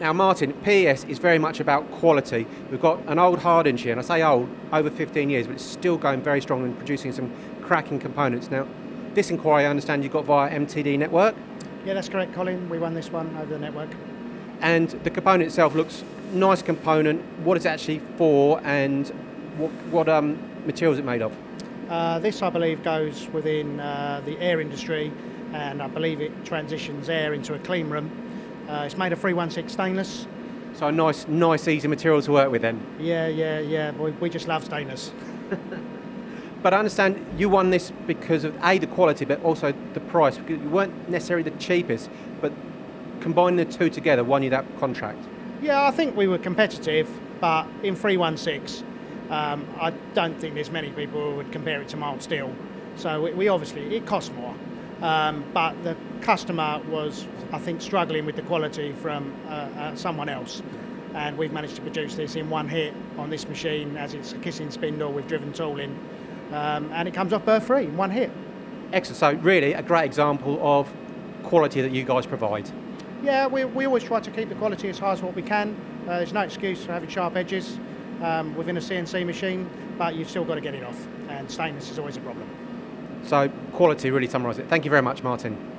Now, Martin, PES is very much about quality. We've got an old Hardinge here, and I say old, over 15 years, but it's still going very strong and producing some cracking components. Now, this inquiry, I understand you got via MTD Network, Yeah, that's correct, Colin. We won this one over the network. and the component itself looks nice component. What it's actually for, and what, what um, material is it made of? Uh, this, I believe, goes within uh, the air industry, and I believe it transitions air into a clean room. Uh, it's made of 316 stainless. So a nice, nice, easy material to work with then. Yeah, yeah, yeah. We, we just love stainless. But I understand you won this because of A, the quality, but also the price. Because you weren't necessarily the cheapest, but combining the two together won you that contract. Yeah, I think we were competitive, but in 316, um, I don't think there's many people who would compare it to mild steel. So we, we obviously, it costs more. Um, but the customer was, I think, struggling with the quality from uh, uh, someone else. And we've managed to produce this in one hit on this machine as it's a kissing spindle with driven tooling. Um, and it comes off burr free in one hit. Excellent. So really a great example of quality that you guys provide. Yeah, we, we always try to keep the quality as high as what we can. Uh, there's no excuse for having sharp edges um, within a CNC machine, but you've still got to get it off, and stainless is always a problem. So quality really summarises it. Thank you very much, Martin.